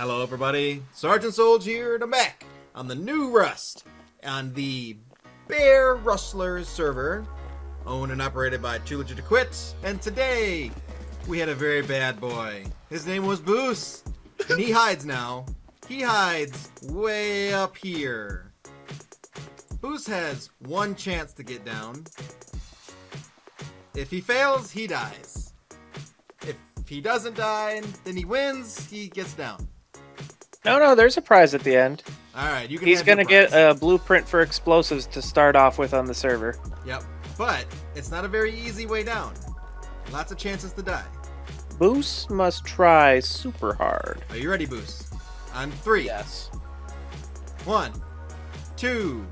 Hello, everybody. Sergeant Solj here to back on the new Rust on the Bare Rustlers server, owned and operated by Too Legit to Quit. And today we had a very bad boy. His name was Booce, and he hides now. He hides way up here. Booce has one chance to get down. If he fails, he dies. If he doesn't die, then he wins. He gets down. No, no, there's a prize at the end. All right, you can. He's gonna get a blueprint for explosives to start off with on the server. Yep, but it's not a very easy way down. Lots of chances to die. Booce must try super hard. Are you ready, Booce? On three. Yes. One, two,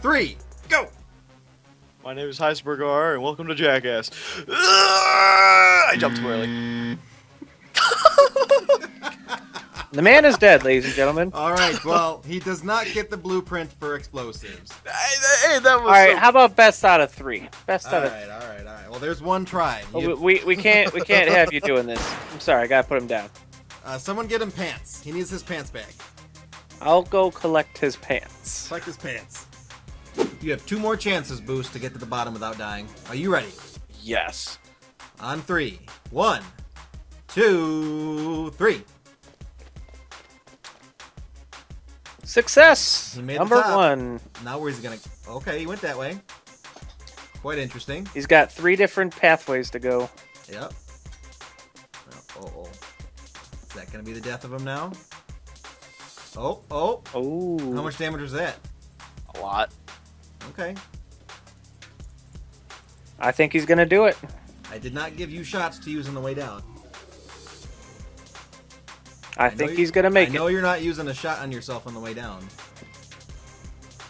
three, go! My name is Heisenberg R, and welcome to Jackass. I jumped too early. The man is dead, ladies and gentlemen. All right. Well, he does not get the blueprint for explosives. Hey, that was. All right, so- how about best out of three? Best All out of. right, all right, all right. Well, there's one try. You- we, we can't we can't have you doing this. I'm sorry, I gotta put him down. uh, someone get him pants. He needs his pants back. I'll go collect his pants. Select his pants. You have two more chances, Boost, to get to the bottom without dying. Are you ready? yes. On three. One, two, three. Success. He made the Number one. Now where's he gonna? Okay, he went that way. Quite interesting. He's got three different pathways to go. Yep. Oh, oh, oh. Is that gonna be the death of him now? Oh, oh. Oh. How much damage was that? A lot. Okay. I think he's gonna do it. I did not give you shots to use on the way down. I, know think he's gonna make I it. know you're not using a shot on yourself on the way down.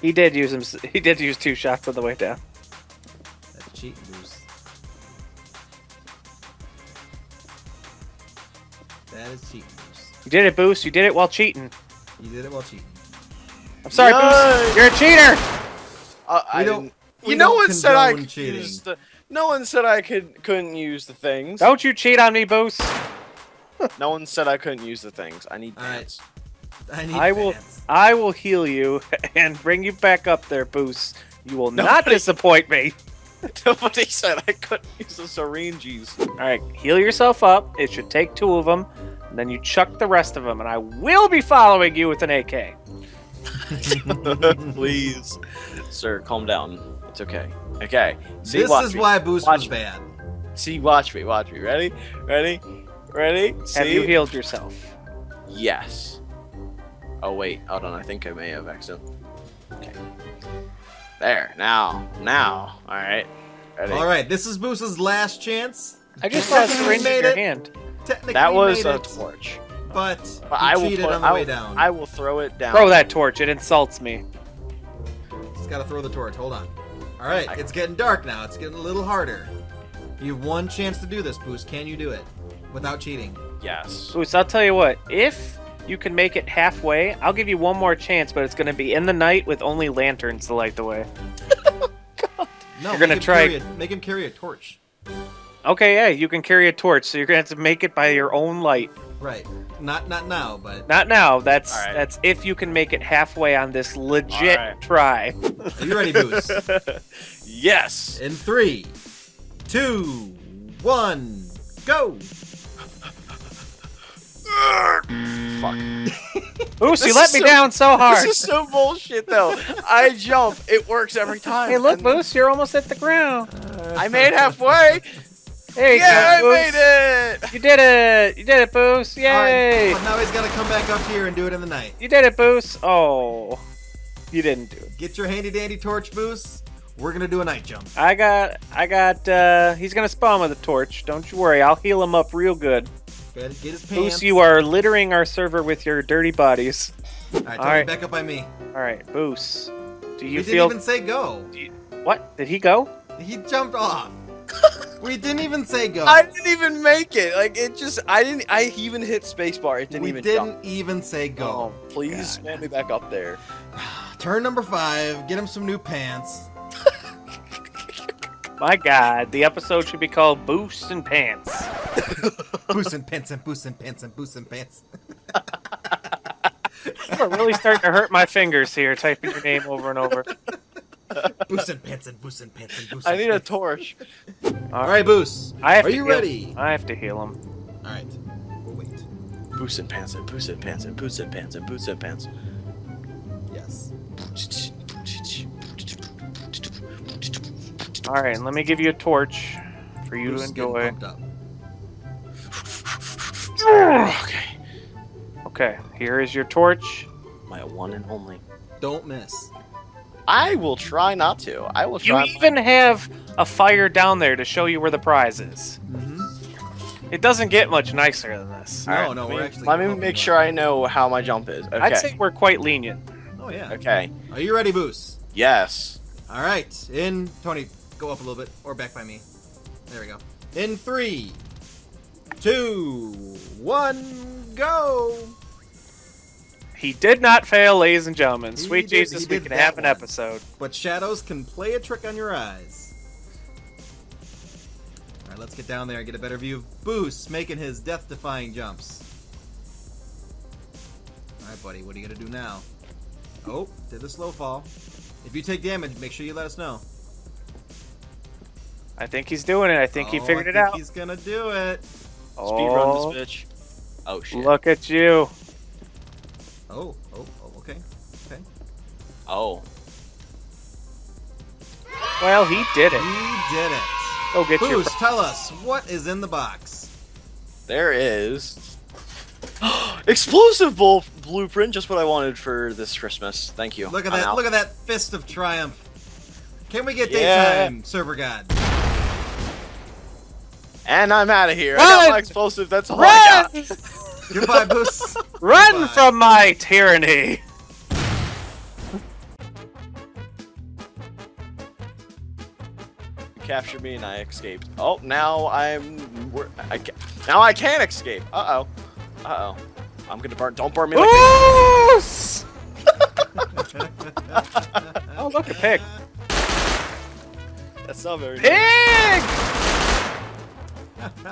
He did use him. He did use two shots on the way down. That's cheating, Goose. That is cheating, Goose. You did it, Boost. You did it while cheating. You did it while cheating. I'm sorry, Yay! Boost. You're a cheater. Uh, I don't- You know don't one said I could cheating. use the. No one said I could couldn't use the things. Don't you cheat on me, Boost. No one said I couldn't use the things. I need All right. pants. I need I will. fans. I will heal you and bring you back up there, Boost. You will not disappoint me. Nobody said I couldn't use the syringes. All right, heal yourself up. It should take two of them, and then you chuck the rest of them, and I will be following you with an AK. Please, sir, calm down. It's okay. Okay. See, This watch is me. why Boost Watch was me. bad. See, watch me. Watch me. Ready? Ready? Ready? See? Have you healed yourself? Yes. Oh wait, hold on. I think I may have accidentally. Okay. There. Now. Now. All right. Ready? All right, this is Boost's last chance. I just saw a Technically syringe in made your it. hand. Technically That was a it, torch. but, But he I will cheated put, on the I, way down. I will throw it down. Throw that torch. It insults me. Just gotta throw the torch. Hold on. All right, I- it's getting dark now. It's getting a little harder. You have one chance to do this, Boost. Can you do it without cheating? Yes. Boost, I'll tell you what. If you can make it halfway, I'll give you one more chance, but it's going to be in the night with only lanterns to light the way. No, You're gonna make him try- Carry a, make him carry a torch. Okay, yeah, you can carry a torch, so you're going to have to make it by your own light. Right. Not not now, but Not now. That's All right. that's if you can make it halfway on this legit All right. try. are you ready, Boost? yes. In three, two, one, go. Fuck. Boost, you let me so- down so hard. This is so bullshit, though. I jump. It works every time. Hey, look, and Boost, you're almost at the ground. I made halfway. There you Yeah, I go, made it. You did it! You did it, Boost! All right, Yay! but now he's gotta come back up here and do it in the night. You did it, Boost! Oh, you didn't do it. Get your handy dandy torch, Boost. We're gonna do a night jump. I got, I got. uh He's gonna spawn with a torch. Don't you worry. I'll heal him up real good. Get, get his pants. Boost, you are littering our server with your dirty bodies. All right, All Tony, right. back up by me. All right, Boost. Do you we feel? didn't even say go. What? Did he go? He jumped off. we didn't even say go. I didn't even make it. Like it just. I didn't. I even hit spacebar. It didn't we even. didn't jump. even say go. Oh, please God. spawn me back up there. Turn number five. Get him some new pants. My God, the episode should be called Boost and Pants. Boost and pants and boost and pants and boost and pants. You're really starting to hurt my fingers here, typing your name over and over. Booce and pants and boos and pants and boos. I need a torch. All right, Booce. I have Are to you heal- ready? I have to heal him. All right. We'll wait. Boots and pants and boots and pants and boots and pants and boots and pants. Yes. All right, let me give you a torch for you Booce to enjoy. okay. Okay, here is your torch. My one and only. Don't miss. I will try not to. I will You even have a fire down there to show you where the prize is. Mm-hmm. It doesn't get much nicer than this. No, Alright, no, Let we're me- actually. Let me make sure. I know how my jump is. Okay. I'd say we're quite lenient. Oh yeah. Okay. Are you ready, Booce? Yes. All right. In Tony, go up a little bit or back by me. There we go. In three, two, one, go. He did not fail, ladies and gentlemen. He Sweet did- Jesus, we can have an one. episode. But shadows can play a trick on your eyes. All right, let's get down there and get a better view of Booce making his death-defying jumps. All right, buddy, what are you gonna do now? Oh, did the slow fall. If you take damage, make sure you let us know. I think he's doing it. I think he Oh, figured I it think out. He's gonna do it. Speed oh, run this bitch. Oh shit. look at you. Oh, oh, oh, okay, okay. Oh. Well, he did it. He did it. Go get your. Booce, tell us what is in the box. There is. Explosive bull blueprint, just what I wanted for this Christmas. Thank you. Look at I'm that! out. Look at that fist of triumph. Can we get Yeah. daytime, server god? And I'm out of here. I got my explosive. That's all I Run! got. Goodbye, Booce. Run Goodbye. from my tyranny! You captured me and I escaped. Oh, now I'm. we're- I ca- now I can't escape. Uh oh. Uh oh. I'm gonna burn. Don't burn me like Booce! Oh, look, a pig. That's not very. Pig!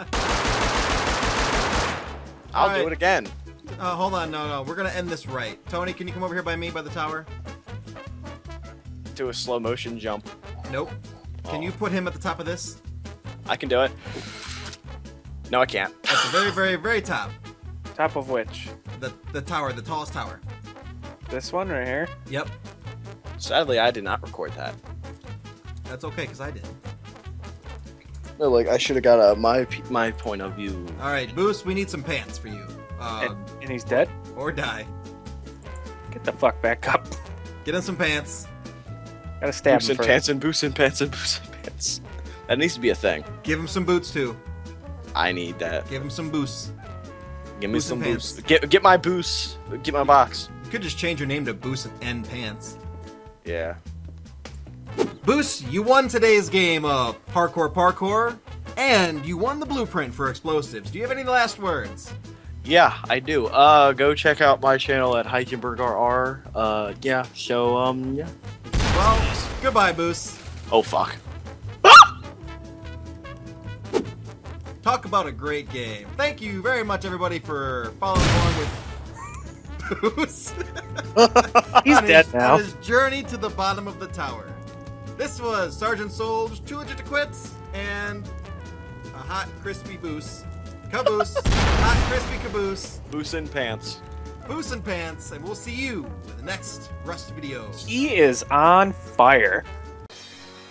I'll Alright. do it again. Uh, hold on, no, no, we're gonna end this right. Tony, can you come over here by me by the tower? Do a slow motion jump. Nope. Can Oh. you put him at the top of this? I can do it. No, I can't. At the very, very, very top. Top of which? The the tower, the tallest tower. This one right here? Yep. Sadly, I did not record that. That's okay, cause I did. No, like I should have got a my my point of view. All right, Boost, we need some pants for you. Uh, And, and he's dead? or die. Get the fuck back up. Get him some pants. Gotta stab Boots him and first. pants and boots and pants and boots and pants. That needs to be a thing. Give him some boots too. I need that. Give him some boosts. Give me Boots some and boots. Get get my boost. Get my box. You could just change your name to Boost and Pants. Yeah. Boost, you won today's game of Parkour Parkour, and you won the blueprint for explosives. Do you have any last words? Yeah, I do. Uh, go check out my channel at Heisenberg RR. Uh, yeah. So um, yeah. Well, goodbye, Boost. Oh fuck. Talk about a great game. Thank you very much, everybody, for following along with Boost. He's dead his, now. On his journey to the bottom of the tower. This was Sergeant Soul's Too Legit to Quit and a hot, crispy Boost. Caboose. hot, crispy caboose. Boots and pants. Boost and pants, and we'll see you in the next Rust video. He is on fire.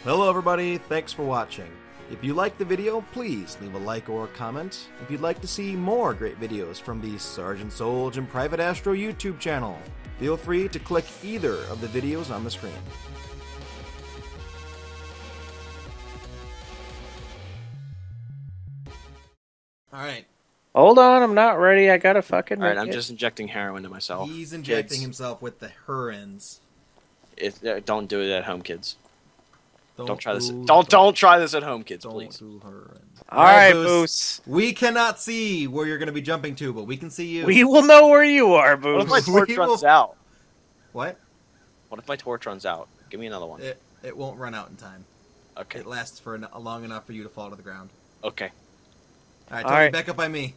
Hello, everybody. Thanks for watching. If you liked the video, please leave a like or a comment. If you'd like to see more great videos from the Sergeant Solj and Private Astro YouTube channel, feel free to click either of the videos on the screen. All right. Hold on, I'm not ready. I gotta fucking. All right, make I'm it. just injecting heroin to myself. He's injecting Kids. himself with the Hurins. It, uh, don't do it at home, kids. Don't, try this. do- Don't don't try this at home, kids, don't please. do Hurins. All right, Boost. Booce. We cannot see where you're going to be jumping to, but we can see you. We will know where you are, What if my Booce. We torch will- runs out? What? What if my torch runs out? Give me another one. It, it won't run out in time. Okay. It lasts for en- long enough for you to fall to the ground. Okay. All right, All right. back up by me.